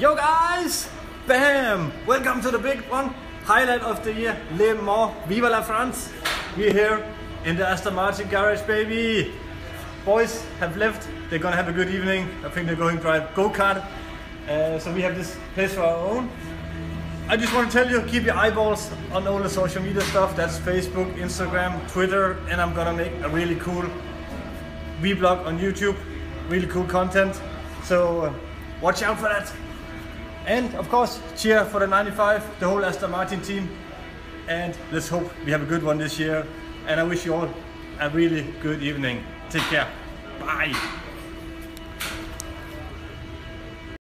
Yo guys! Bam! Welcome to the big one. Highlight of the year, Le Mans. Viva la France! We're here in the Aston Martin garage, baby. Boys have left. They're gonna have a good evening. I think they're going to drive go-kart. Uh, so we have this place for our own. I just want to tell you, keep your eyeballs on all the social media stuff. That's Facebook, Instagram, Twitter, and I'm gonna make a really cool vlog on YouTube. Really cool content. So uh, watch out for that. And of course, cheer for the 95, the whole Aston Martin team. And let's hope we have a good one this year. And I wish you all a really good evening. Take care. Bye.